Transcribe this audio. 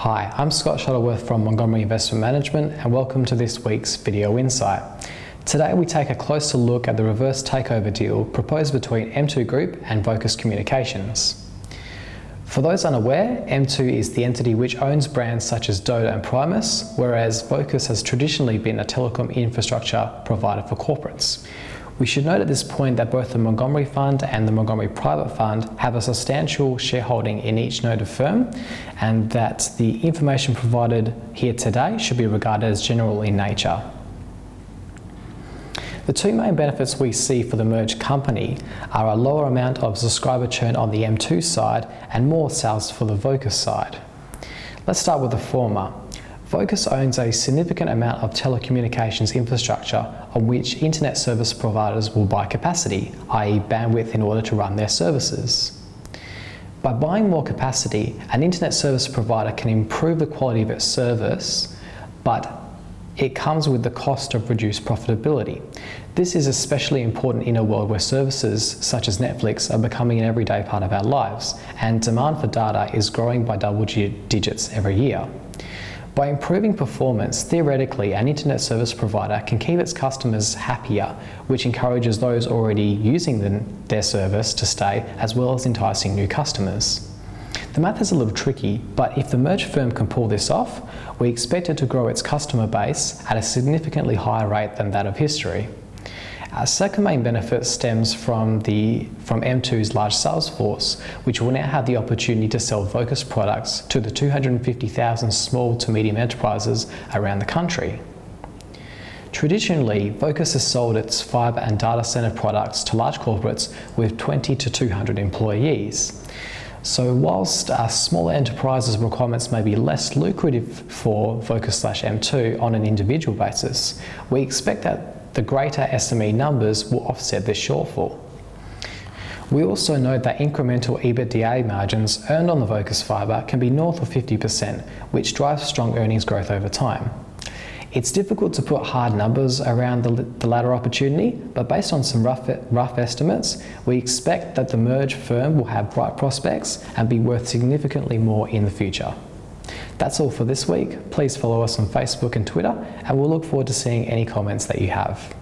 Hi, I'm Scott Shuttleworth from Montgomery Investment Management and welcome to this week's Video Insight. Today we take a closer look at the reverse takeover deal proposed between M2 Group and Vocus Communications. For those unaware, M2 is the entity which owns brands such as Dodo and Primus, whereas Vocus has traditionally been a telecom infrastructure provider for corporates. We should note at this point that both the Montgomery Fund and the Montgomery Private Fund have a substantial shareholding in each noted firm, and that the information provided here today should be regarded as general in nature. The two main benefits we see for the merged company are a lower amount of subscriber churn on the M2 side and more sales for the Vocus side. Let's start with the former. Vocus owns a significant amount of telecommunications infrastructure on which internet service providers will buy capacity, i.e. bandwidth in order to run their services. By buying more capacity, an internet service provider can improve the quality of its service, but it comes with the cost of reduced profitability. This is especially important in a world where services such as Netflix are becoming an everyday part of our lives, and demand for data is growing by double digits every year. By improving performance, theoretically, an internet service provider can keep its customers happier, which encourages those already using the, their service to stay, as well as enticing new customers. The math is a little tricky, but if the merged firm can pull this off, we expect it to grow its customer base at a significantly higher rate than that of history. Our second main benefit stems from, the, from M2's large sales force, which will now have the opportunity to sell Vocus products to the 250,000 small to medium enterprises around the country. Traditionally, Vocus has sold its fibre and data centre products to large corporates with 20 to 200 employees. So whilst uh, smaller enterprises' requirements may be less lucrative for Vocus slash M2 on an individual basis, we expect that the greater SME numbers will offset this shortfall. We also note that incremental EBITDA margins earned on the Vocus fibre can be north of 50%, which drives strong earnings growth over time. It's difficult to put hard numbers around the, the latter opportunity, but based on some rough, rough estimates, we expect that the merged firm will have bright prospects and be worth significantly more in the future. That's all for this week. Please follow us on Facebook and Twitter, and we'll look forward to seeing any comments that you have.